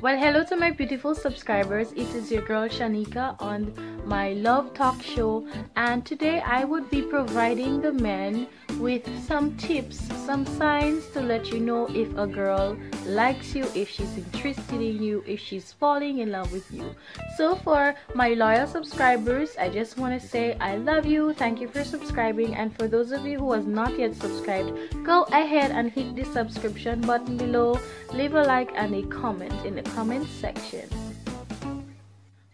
Well, hello to my beautiful subscribers. It is your girl Shannika on my Love Talk show, and today I would be providing the men with some tips, some signs to let you know if a girl likes you, if she's interested in you, if she's falling in love with you. So, for my loyal subscribers, I just want to say I love you. Thank you for subscribing, and for those of you who has not yet subscribed, go ahead and hit the subscription button below. Leave a like and a comment in the comment section.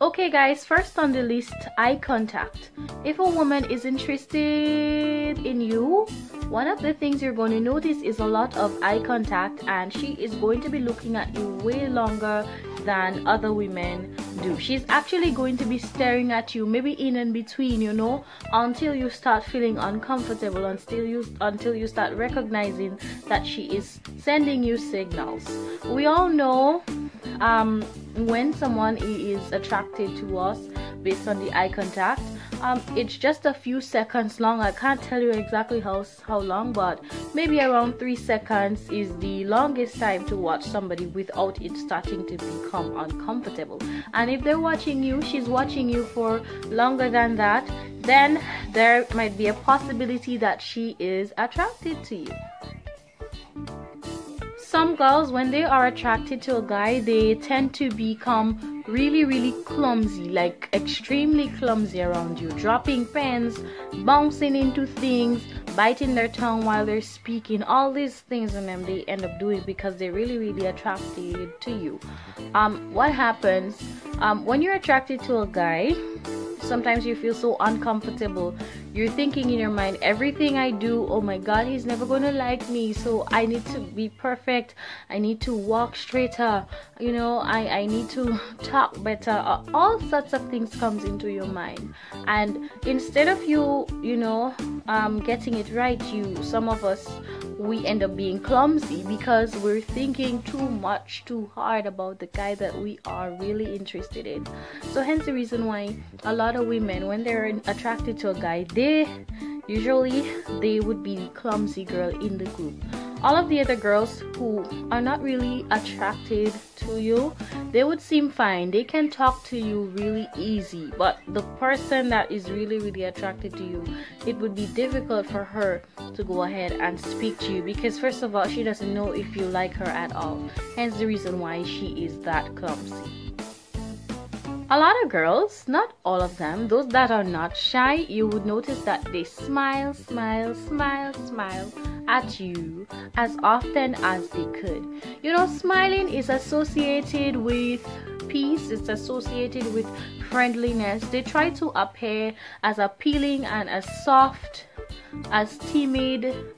Okay guys, first on the list, eye contact. If a woman is interested in you, one of the things you're going to notice is a lot of eye contact and she is going to be looking at you way longer than other women do. She's actually going to be staring at you, maybe in and between, you know, until you start feeling uncomfortable, until you until you start recognizing that she is sending you signals. We all know um, when someone is attracted to us based on the eye contact um, it's just a few seconds long. I can't tell you exactly how how long but maybe around three seconds is the longest time to watch somebody without it starting to become uncomfortable. And if they're watching you she's watching you for longer than that then there might be a possibility that she is attracted to you some girls when they are attracted to a guy they tend to become really really clumsy like extremely clumsy around you dropping pens bouncing into things biting their tongue while they're speaking all these things and then they end up doing because they're really really attracted to you. Um what happens um when you're attracted to a guy sometimes you feel so uncomfortable. You're thinking in your mind everything i do oh my god he's never gonna like me. So i need to be perfect. I need to walk straighter. You know i i need to talk better. All sorts of things comes into your mind. And instead of you you know um getting it right you some of us we end up being clumsy because we're thinking too much too hard about the guy that we are really interested in. So hence the reason why a lot of women when they're attracted to a guy they usually they would be the clumsy girl in the group all of the other girls who are not really attracted to you they would seem fine. They can talk to you really easy but the person that is really really attracted to you it would be difficult for her to go ahead and speak to you because first of all she doesn't know if you like her at all. Hence the reason why she is that clumsy a lot of girls, not all of them, those that are not shy, you would notice that they smile, smile, smile, smile at you as often as they could. You know, smiling is associated with peace, it's associated with friendliness. They try to appear as appealing and as soft, as timid,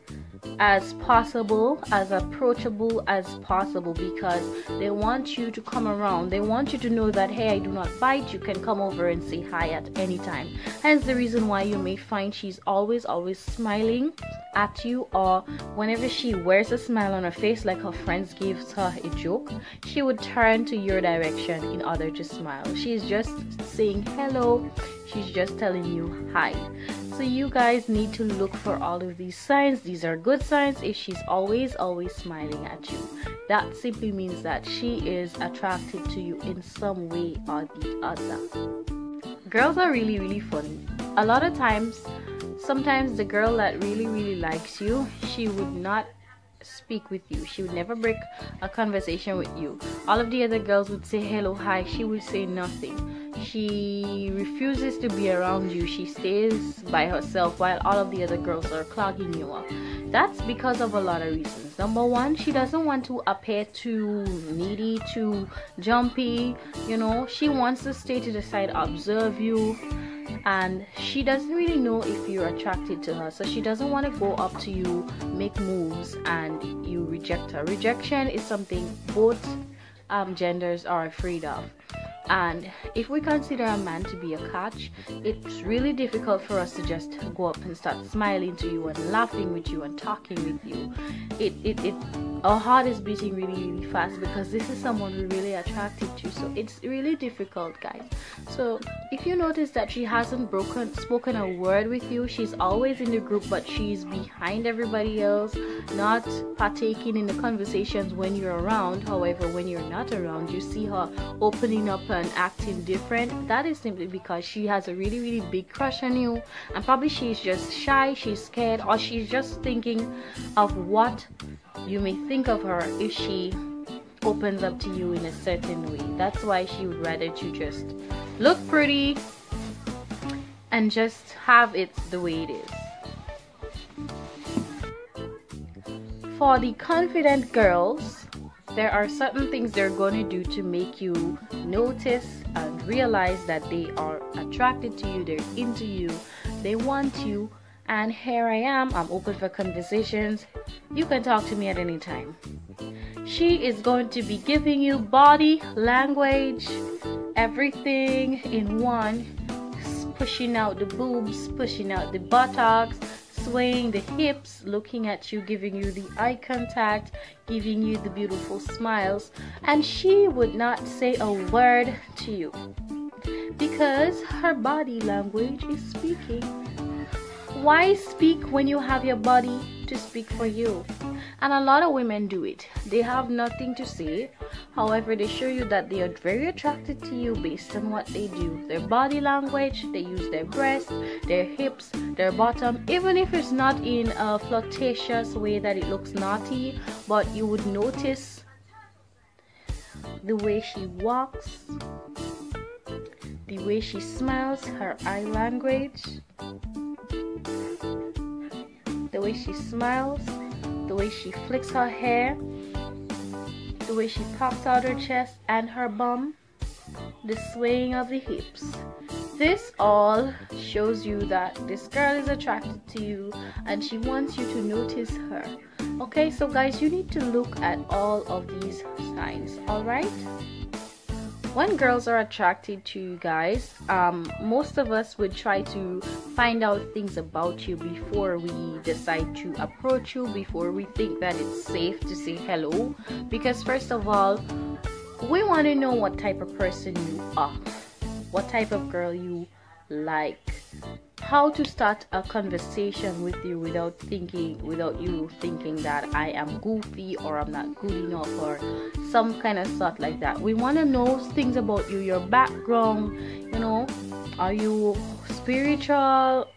as possible, as approachable as possible because they want you to come around. They want you to know that, hey, I do not bite. You can come over and say hi at any time. Hence the reason why you may find she's always, always smiling at you, or whenever she wears a smile on her face, like her friends gives her a joke, she would turn to your direction in order to smile. She's just saying hello, she's just telling you hi. So you guys need to look for all of these signs. These are good signs if she's always, always smiling at you. That simply means that she is attracted to you in some way or the other. Girls are really, really funny. A lot of times, sometimes the girl that really, really likes you, she would not speak with you. She would never break a conversation with you. All of the other girls would say hello, hi. She would say nothing she refuses to be around you. She stays by herself while all of the other girls are clogging you up. That's because of a lot of reasons. Number one, she doesn't want to appear too needy, too jumpy. You know, she wants to stay to the side, observe you and she doesn't really know if you're attracted to her so she doesn't want to go up to you make moves and you reject her rejection is something both um, genders are afraid of and if we consider a man to be a catch, it's really difficult for us to just go up and start smiling to you and laughing with you and talking with you. It, it, it our heart is beating really really fast because this is someone we're really attracted to so it's really difficult guys. So if you notice that she hasn't broken spoken a word with you she's always in the group but she's behind everybody else not partaking in the conversations when you're around. However when you're not around you see her opening up and acting different. That is simply because she has a really really big crush on you and probably she's just shy she's scared or she's just thinking of what you may think of her if she opens up to you in a certain way. That's why she would rather you just look pretty and just have it the way it is. For the confident girls, there are certain things they're going to do to make you notice and realize that they are attracted to you, they're into you, they want you, and here I am. I'm open for conversations. You can talk to me at any time. She is going to be giving you body language, everything in one, pushing out the boobs, pushing out the buttocks, swaying the hips, looking at you, giving you the eye contact, giving you the beautiful smiles, and she would not say a word to you because her body language is speaking why speak when you have your body to speak for you? And a lot of women do it. They have nothing to say. However, they show you that they are very attracted to you based on what they do. Their body language, they use their breasts, their hips, their bottom, even if it's not in a flirtatious way that it looks naughty, but you would notice the way she walks, the way she smiles, her eye language the way she smiles, the way she flicks her hair, the way she pops out her chest and her bum, the swaying of the hips. This all shows you that this girl is attracted to you and she wants you to notice her. Okay, so guys, you need to look at all of these signs, alright? When girls are attracted to you guys um, most of us would try to find out things about you before we decide to approach you before we think that it's safe to say hello. Because first of all we want to know what type of person you are what type of girl you like how to start a conversation with you without thinking without you thinking that I am goofy or I'm not good enough or some kind of stuff like that. We want to know things about you, your background, you know, are you spiritual?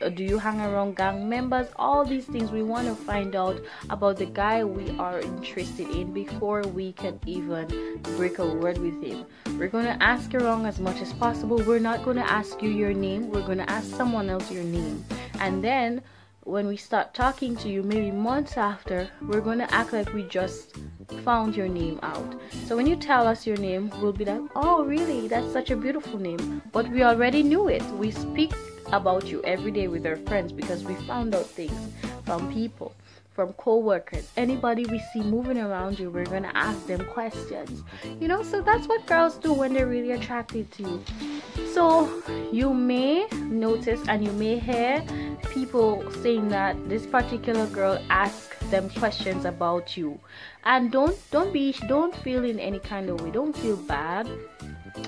Uh, do you hang around gang members? All these things we want to find out about the guy we are interested in before we can even break a word with him. We're going to ask around as much as possible. We're not going to ask you your name. We're going to ask someone else your name. And then when we start talking to you, maybe months after, we're going to act like we just found your name out. So when you tell us your name, we'll be like, oh, really? That's such a beautiful name. But we already knew it. We speak about you every day with our friends because we found out things from people from co-workers. Anybody we see moving around you we're gonna ask them questions. You know so that's what girls do when they're really attracted to you. So you may notice and you may hear people saying that this particular girl asked them questions about you. And don't don't be don't feel in any kind of way. Don't feel bad.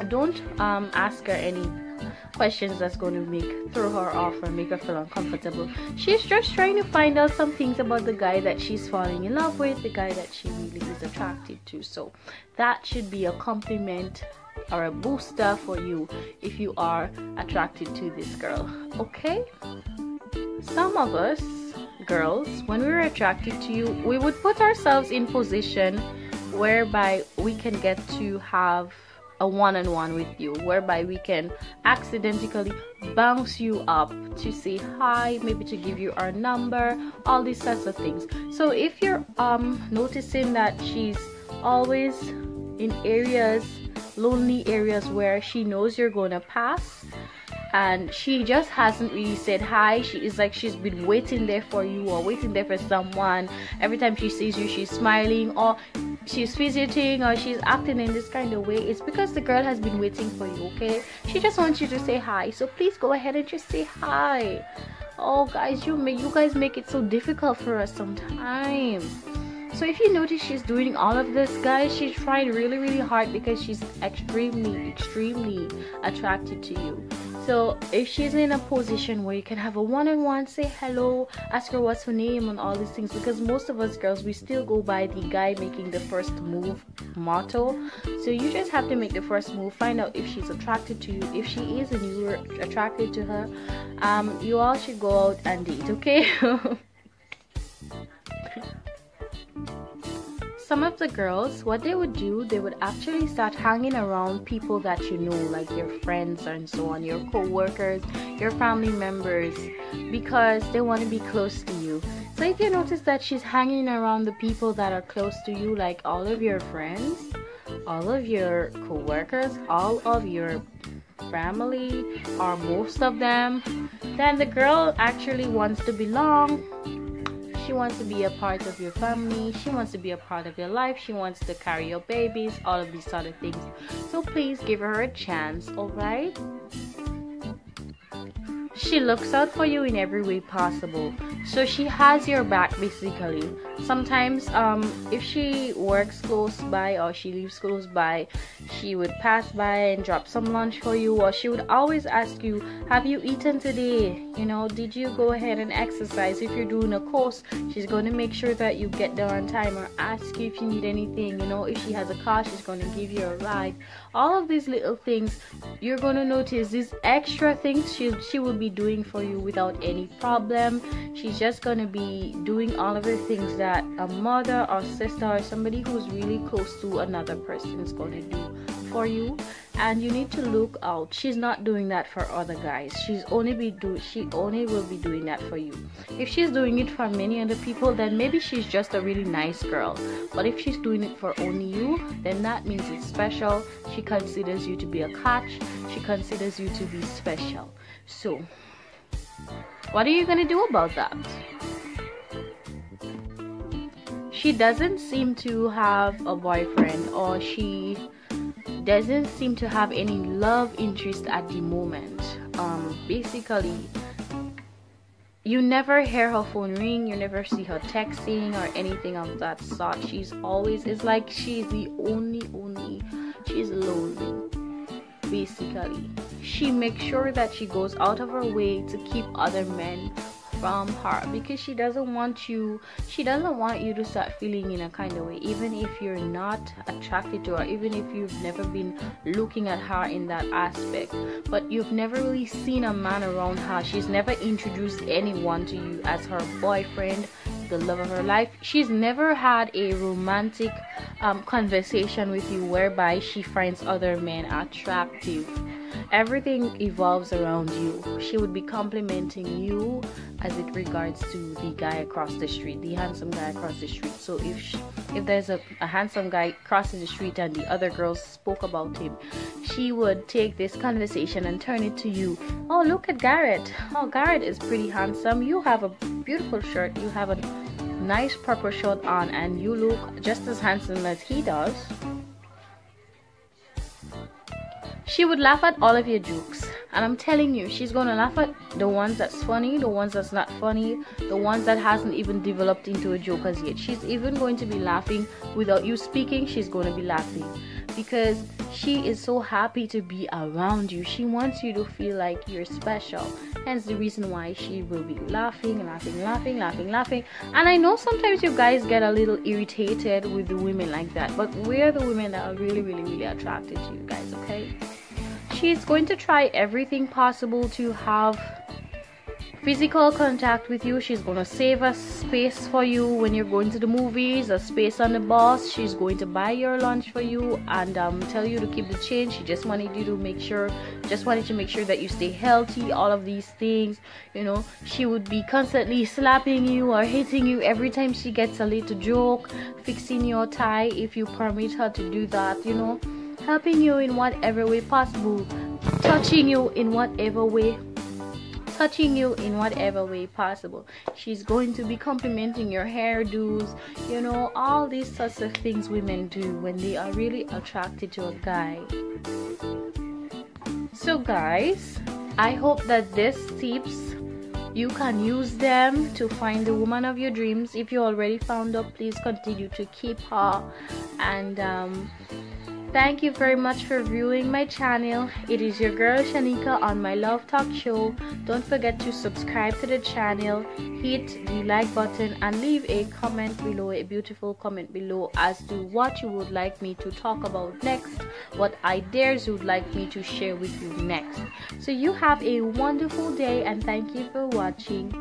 Don't um ask her any questions that's going to make throw her off or make her feel uncomfortable. She's just trying to find out some things about the guy that she's falling in love with, the guy that she really is attracted to. So that should be a compliment or a booster for you if you are attracted to this girl. Okay? Some of us girls, when we're attracted to you, we would put ourselves in position whereby we can get to have a one-on-one with you whereby we can accidentally bounce you up to say hi maybe to give you our number all these sorts of things. So if you're um noticing that she's always in areas lonely areas where she knows you're gonna pass and she just hasn't really said hi. She is like she's been waiting there for you or waiting there for someone. Every time she sees you she's smiling or she's fidgeting or she's acting in this kind of way. It's because the girl has been waiting for you okay? She just wants you to say hi. So please go ahead and just say hi. Oh guys you make you guys make it so difficult for us sometimes. So if you notice she's doing all of this guys she's trying really really hard because she's extremely extremely attracted to you so if she's in a position where you can have a one-on-one say hello ask her what's her name and all these things because most of us girls we still go by the guy making the first move motto. So you just have to make the first move find out if she's attracted to you. If she is and you're attracted to her um you all should go out and date okay some of the girls, what they would do, they would actually start hanging around people that you know, like your friends and so on, your co workers, your family members, because they want to be close to you. So if you notice that she's hanging around the people that are close to you, like all of your friends, all of your co workers, all of your family, or most of them, then the girl actually wants to belong she wants to be a part of your family. She wants to be a part of your life. She wants to carry your babies, all of these sort of things. So please give her a chance, alright? She looks out for you in every way possible. So she has your back basically. Sometimes um if she works close by or she lives close by, she would pass by and drop some lunch for you or she would always ask you, "Have you eaten today? You know, did you go ahead and exercise? If you're doing a course, she's going to make sure that you get there on time or ask you if you need anything. You know, if she has a car, she's going to give you a ride. All of these little things, you're going to notice these extra things she she will be doing for you without any problem. She's just going to be doing all of the things that a mother or sister or somebody who's really close to another person is going to do for you. And you need to look out. She's not doing that for other guys. She's only be do she only will be doing that for you. If she's doing it for many other people then maybe she's just a really nice girl. But if she's doing it for only you then that means it's special. She considers you to be a catch. She considers you to be special. So what are you going to do about that? She doesn't seem to have a boyfriend or she doesn't seem to have any love interest at the moment. Um, basically, you never hear her phone ring, you never see her texting or anything of that sort. She's always, it's like she's the only, only, she's lonely basically. She makes sure that she goes out of her way to keep other men from her because she doesn't want you she doesn't want you to start feeling in a kind of way even if you're not attracted to her even if you've never been looking at her in that aspect but you've never really seen a man around her she's never introduced anyone to you as her boyfriend the love of her life. She's never had a romantic um, conversation with you whereby she finds other men attractive. Everything evolves around you. She would be complimenting you as it regards to the guy across the street, the handsome guy across the street. So if she, if there's a, a handsome guy crossing the street and the other girls spoke about him, she would take this conversation and turn it to you. Oh, look at Garrett. Oh, Garrett is pretty handsome. You have a beautiful shirt. You have a nice purple shirt on, and you look just as handsome as he does. She would laugh at all of your jokes. And I'm telling you, she's gonna laugh at the ones that's funny, the ones that's not funny, the ones that hasn't even developed into a joke as yet. She's even going to be laughing without you speaking, she's gonna be laughing. Because she is so happy to be around you. She wants you to feel like you're special. Hence the reason why she will be laughing, laughing, laughing, laughing, laughing. And I know sometimes you guys get a little irritated with the women like that, but we're the women that are really, really, really attracted to you guys, okay? She's going to try everything possible to have physical contact with you. She's going to save a space for you when you're going to the movies a space on the bus. She's going to buy your lunch for you and um, tell you to keep the change. She just wanted you to make sure just wanted to make sure that you stay healthy all of these things. You know she would be constantly slapping you or hitting you every time she gets a little joke fixing your tie if you permit her to do that you know helping you in whatever way possible, touching you in whatever way touching you in whatever way possible. She's going to be complimenting your hairdos, you know, all these sorts of things women do when they are really attracted to a guy. So, guys, I hope that these tips you can use them to find the woman of your dreams if you already found her please continue to keep her and um, Thank you very much for viewing my channel. It is your girl Shannika on my Love Talk show. Don't forget to subscribe to the channel, hit the like button and leave a comment below, a beautiful comment below as to what you would like me to talk about next, what ideas you would like me to share with you next. So you have a wonderful day and thank you for watching.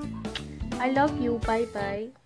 I love you. Bye bye.